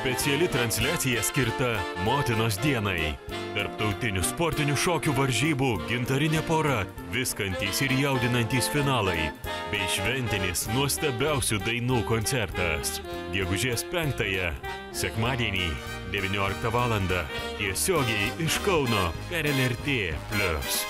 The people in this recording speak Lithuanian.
Speciali transliacija skirta motinos dienai. Tarptautinių sportinių šokių varžybų gintarinė pora, viskantys ir jaudinantys finalai, bei šventinis nuostabiausių dainų koncertas. Gegužės 5-ąją, sekmadienį, 19 val. tiesiogiai iš Kauno per LRT.